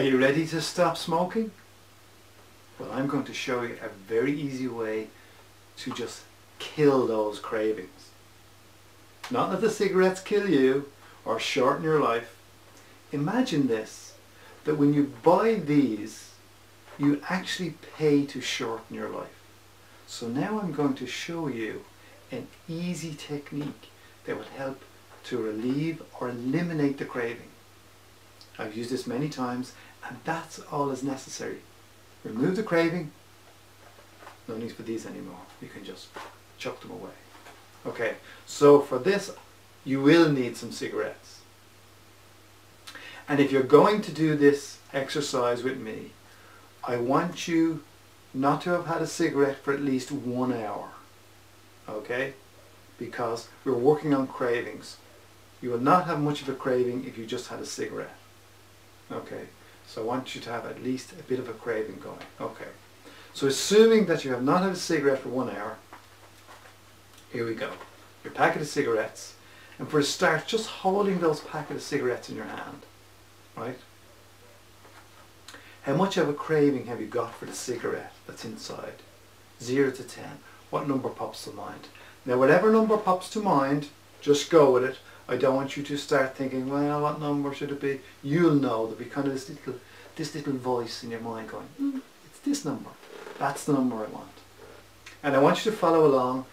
Are you ready to stop smoking? Well, I'm going to show you a very easy way to just kill those cravings. Not that the cigarettes kill you or shorten your life. Imagine this, that when you buy these, you actually pay to shorten your life. So now I'm going to show you an easy technique that will help to relieve or eliminate the craving. I've used this many times and that's all is necessary. Remove the craving, no need for these anymore. You can just chuck them away. Okay, so for this you will need some cigarettes. And if you're going to do this exercise with me, I want you not to have had a cigarette for at least one hour. Okay? Because we're working on cravings. You will not have much of a craving if you just had a cigarette. Okay? So I want you to have at least a bit of a craving going. Okay. So assuming that you have not had a cigarette for one hour, here we go. Your packet of cigarettes. And for a start, just holding those packet of cigarettes in your hand. Right? How much of a craving have you got for the cigarette that's inside? 0 to 10. What number pops to mind? Now whatever number pops to mind, just go with it. I don't want you to start thinking, well, what number should it be? You'll know. There'll be kind of this little, this little voice in your mind going, mm, it's this number. That's the number I want. And I want you to follow along.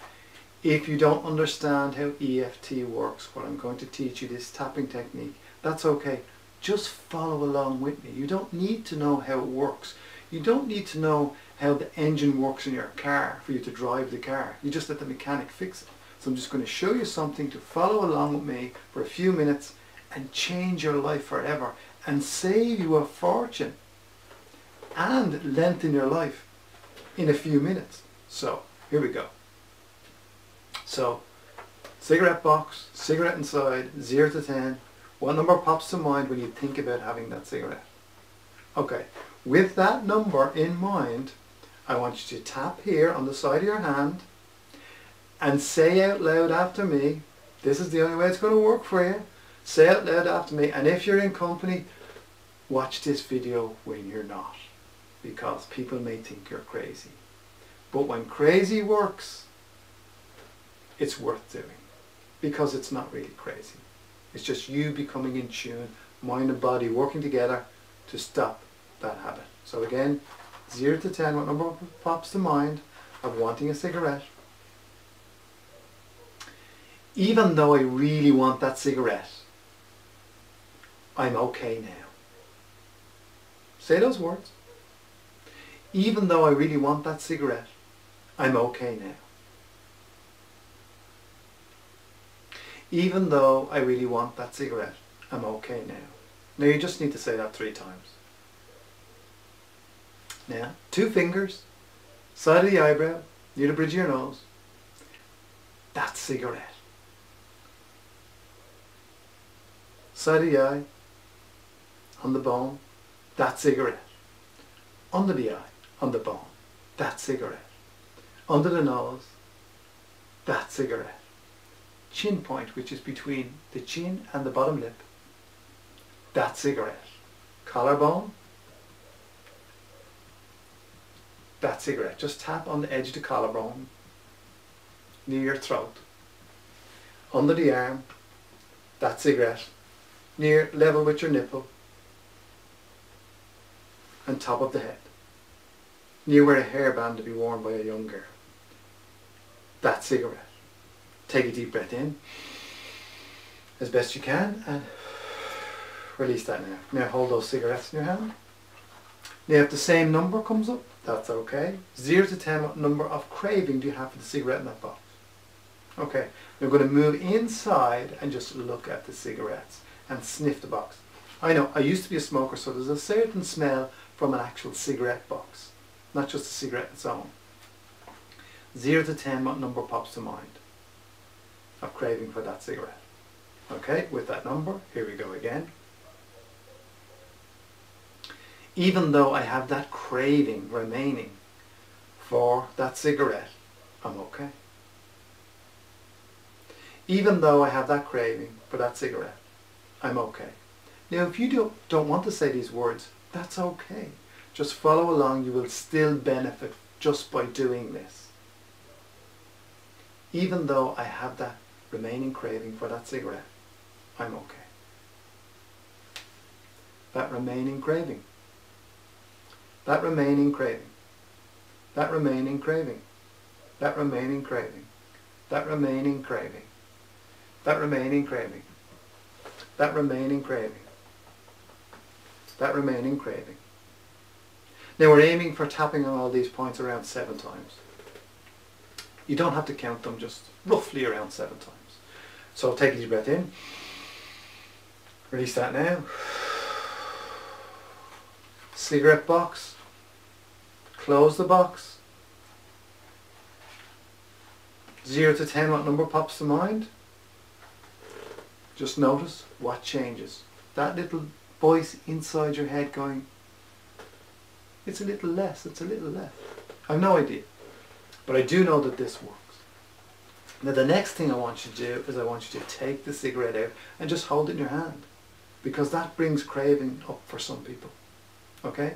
If you don't understand how EFT works, what I'm going to teach you, this tapping technique, that's okay. Just follow along with me. You don't need to know how it works. You don't need to know how the engine works in your car for you to drive the car. You just let the mechanic fix it. So I'm just going to show you something to follow along with me for a few minutes and change your life forever and save you a fortune and lengthen your life in a few minutes. So here we go. So cigarette box, cigarette inside, 0 to 10. What number pops to mind when you think about having that cigarette? Okay, with that number in mind, I want you to tap here on the side of your hand and say out loud after me, this is the only way it's going to work for you, say out loud after me and if you're in company, watch this video when you're not because people may think you're crazy. But when crazy works, it's worth doing because it's not really crazy. It's just you becoming in tune, mind and body working together to stop that habit. So again, 0 to 10, what number pops to mind of wanting a cigarette? Even though I really want that cigarette, I'm okay now. Say those words. Even though I really want that cigarette, I'm okay now. Even though I really want that cigarette, I'm okay now. Now you just need to say that three times. Now, two fingers, side of the eyebrow, near the bridge of your nose. That cigarette. Side of the eye, on the bone, that cigarette. Under the eye, on the bone, that cigarette. Under the nose, that cigarette. Chin point, which is between the chin and the bottom lip, that cigarette. Collarbone, that cigarette. Just tap on the edge of the collarbone, near your throat. Under the arm, that cigarette, near level with your nipple, and top of the head, near where a hairband to be worn by a young girl. That cigarette. Take a deep breath in, as best you can, and release that now. Now hold those cigarettes in your hand. Now if the same number comes up, that's okay. 0 to 10, what number of craving do you have for the cigarette in that box? Okay, we're going to move inside and just look at the cigarettes and sniff the box. I know, I used to be a smoker, so there's a certain smell from an actual cigarette box, not just a cigarette its own. 0 to 10, what number pops to mind of craving for that cigarette? Okay, with that number, here we go again even though I have that craving remaining for that cigarette, I'm okay. Even though I have that craving for that cigarette, I'm okay. Now if you don't, don't want to say these words, That's okay. Just follow along. You will still benefit just by doing this. Even though I have that remaining craving for that cigarette, I'm okay. That remaining craving. That remaining craving. That remaining craving. That remaining craving. That remaining craving. That remaining craving. That remaining craving. That remaining craving. Now we're aiming for tapping on all these points around seven times. You don't have to count them, just roughly around seven times. So take a deep breath in. Release that now. Cigarette box. Close the box. Zero to ten, what number pops to mind? Just notice what changes. That little voice inside your head going, it's a little less, it's a little less. I've no idea. But I do know that this works. Now the next thing I want you to do is I want you to take the cigarette out and just hold it in your hand. Because that brings craving up for some people. Okay?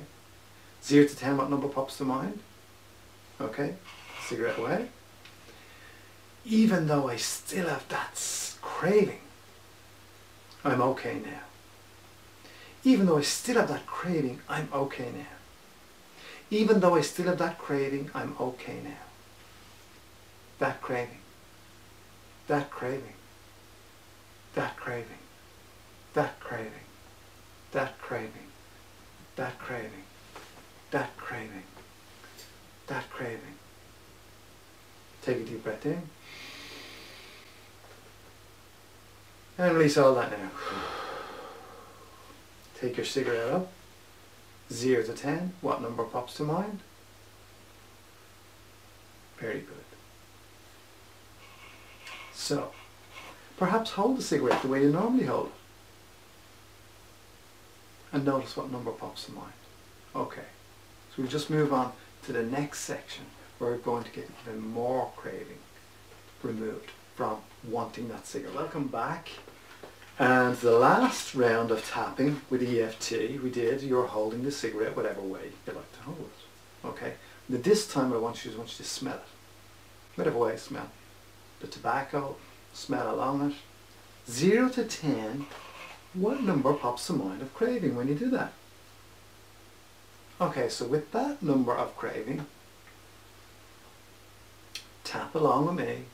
Zero to ten, what number pops to mind? Okay? Cigarette away. Even though I still have that craving, I'm okay now. Even though I still have that craving, I'm okay now. Even though I still have that craving, I'm okay now. That craving. That craving. That craving. That craving. That craving. That craving. That craving. That craving. Take a deep breath in. And release all that now. Take your cigarette up. 0 to 10. What number pops to mind? Very good. So, perhaps hold the cigarette the way you normally hold it. And notice what number pops to mind. Okay. So we'll just move on to the next section where we're going to get even more craving removed from wanting that cigarette. Welcome back. And the last round of tapping with EFT we did, you're holding the cigarette whatever way you like to hold it. Okay? Now this time I want you to, want you to smell it. Whatever way you smell. The tobacco, smell along it. Zero to ten, what number pops to mind of craving when you do that? Okay, so with that number of craving, tap along with me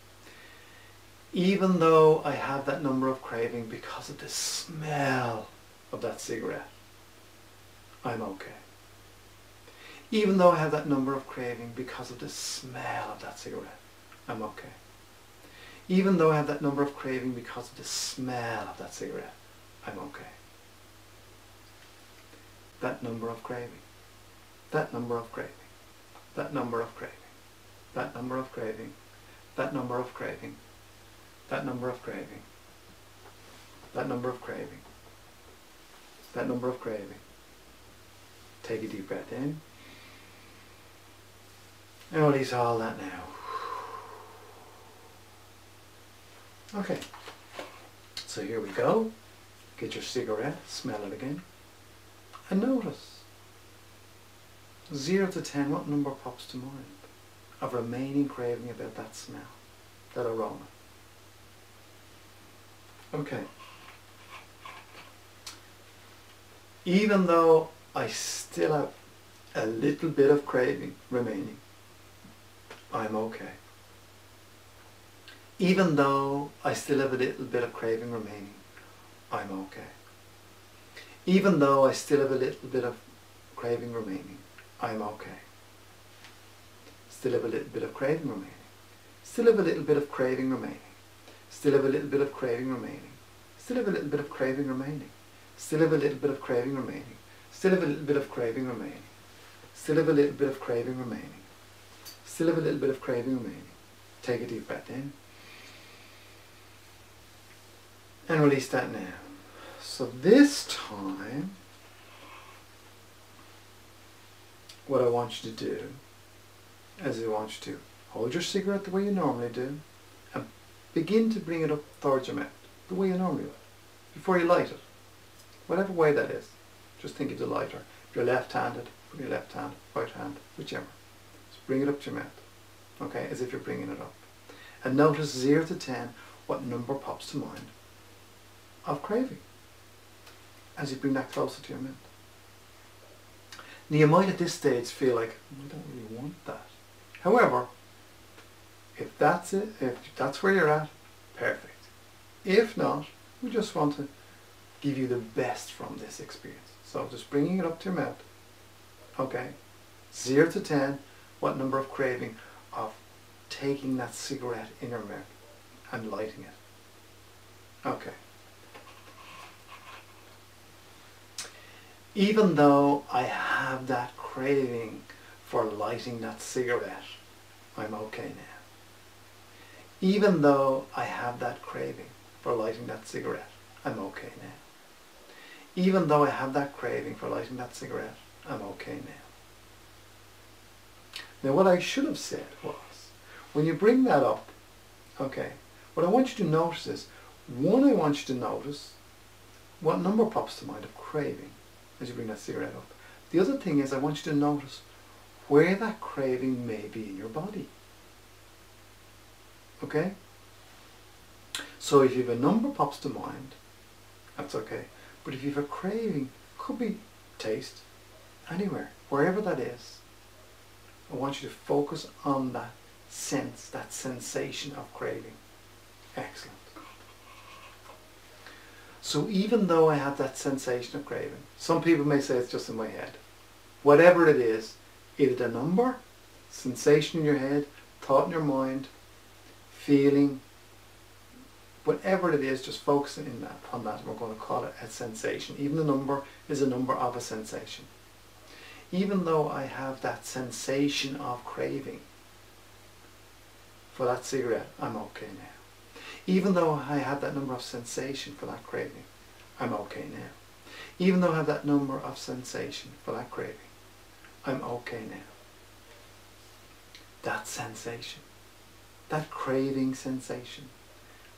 even though I have that number of craving because of the smell of that cigarette, I'm okay. Even though I have that number of craving because of the smell of that cigarette, I'm okay. Even though I have that number of craving because of the smell of that cigarette, I'm okay. That number of craving, that number of craving, that number of craving, that number of craving, that number of craving, that number of craving, that number of craving, that number of craving. Take a deep breath in. And release all that now. Okay. So here we go. Get your cigarette, smell it again. And notice. 0 to 10, what number pops to mind of remaining craving about that smell, that aroma? Okay. Even though I still have a little bit of craving remaining, I'm okay. Even though I still have a little bit of craving remaining, I'm okay. Even though I still have a little bit of craving remaining, I'm okay. Still have a little bit of craving remaining. Still have a little bit of craving remaining. Still have a little bit of craving remaining. Still have a little bit of craving remaining. Still have a little bit of craving remaining. Still have a little bit of craving remaining. Still have a little bit of craving remaining. Still have a little bit of craving remaining. Take a deep breath in. And release that now. So this time, what I want you to do is I want you to hold your cigarette the way you normally do begin to bring it up towards your mouth, the way you normally would, before you light it. Whatever way that is. Just think of the lighter. If you're left-handed, put your left hand, right hand, whichever. Just bring it up to your mouth. Okay, as if you're bringing it up. And notice 0 to 10, what number pops to mind of craving as you bring that closer to your mouth. Now you might at this stage feel like, I don't really want that. However, if that's it, if that's where you're at, perfect. If not, we just want to give you the best from this experience. So just bringing it up to your mouth. Okay. 0 to 10, what number of craving of taking that cigarette in your mouth and lighting it. Okay. Even though I have that craving for lighting that cigarette, I'm okay now. Even though I have that craving for lighting that cigarette, I'm okay now. Even though I have that craving for lighting that cigarette, I'm okay now. Now what I should have said was, when you bring that up, okay, what I want you to notice is, one, I want you to notice what number pops to mind of craving as you bring that cigarette up. The other thing is I want you to notice where that craving may be in your body. Okay? So if you have a number pops to mind, that's okay. But if you have a craving, could be taste, anywhere, wherever that is, I want you to focus on that sense, that sensation of craving. Excellent. So even though I have that sensation of craving, some people may say it's just in my head. Whatever it is, either a number, sensation in your head, thought in your mind, feeling, whatever it is, just focusing in that, on that. We're going to call it a sensation. Even the number is a number of a sensation. Even though I have that sensation of craving for that cigarette, I'm okay now. Even though I have that number of sensation for that craving, I'm okay now. Even though I have that number of sensation for that craving, I'm okay now. That sensation, that craving sensation,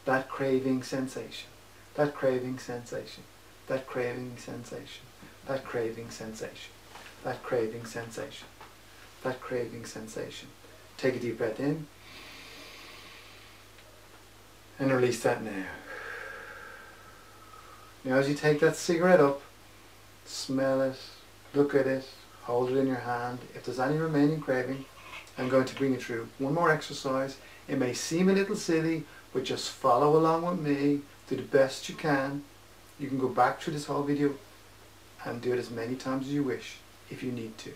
that craving sensation, that craving sensation, that craving sensation, that craving sensation, that craving sensation, that craving sensation. Take a deep breath in. And release that now. Now as you take that cigarette up, smell it, look at it, hold it in your hand. If there's any remaining craving, I'm going to bring you through one more exercise. It may seem a little silly, but just follow along with me, do the best you can. You can go back through this whole video and do it as many times as you wish if you need to.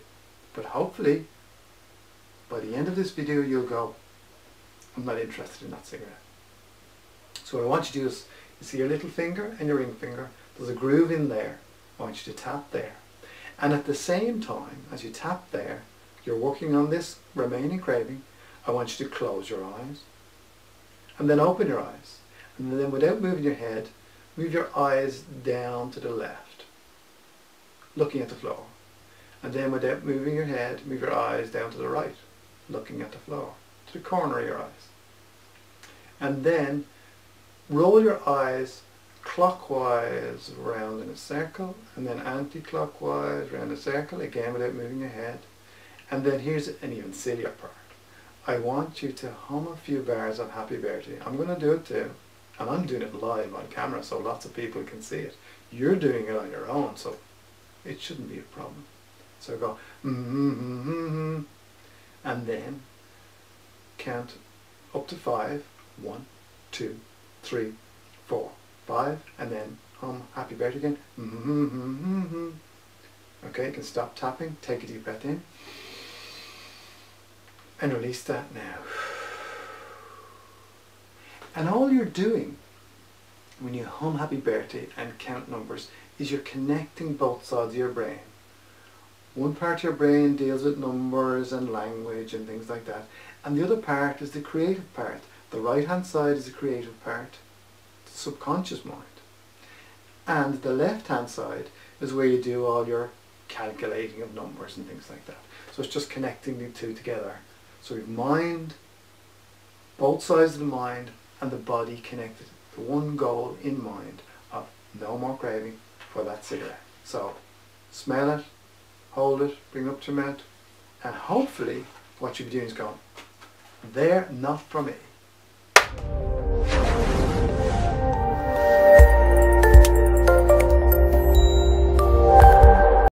But hopefully, by the end of this video, you'll go, I'm not interested in that cigarette. So what I want you to do is, you see your little finger and your ring finger, there's a groove in there. I want you to tap there. And at the same time, as you tap there, you're working on this remaining craving, I want you to close your eyes and then open your eyes. And then without moving your head, move your eyes down to the left, looking at the floor. And then without moving your head, move your eyes down to the right, looking at the floor, to the corner of your eyes. And then roll your eyes clockwise around in a circle and then anti-clockwise around a circle again without moving your head. And then here's an even sillier part. I want you to hum a few bars of Happy Birthday. I'm going to do it too. And I'm doing it live on camera so lots of people can see it. You're doing it on your own so it shouldn't be a problem. So go mm-hmm, mm-hmm, and then count up to five. One, two, three, four, five, and then hum Happy Birthday again. Mm-hmm, mm-hmm, mm-hmm. Okay, you can stop tapping, take a deep breath in and release that now. And all you're doing when you hum happy birthday and count numbers is you're connecting both sides of your brain. One part of your brain deals with numbers and language and things like that. And the other part is the creative part. The right hand side is the creative part, the subconscious mind. And the left hand side is where you do all your calculating of numbers and things like that. So it's just connecting the two together so we've mind, both sides of the mind and the body connected. The one goal in mind of no more craving for that cigarette. So smell it, hold it, bring it up to your mouth, and hopefully what you'll be doing is going, they're not for me.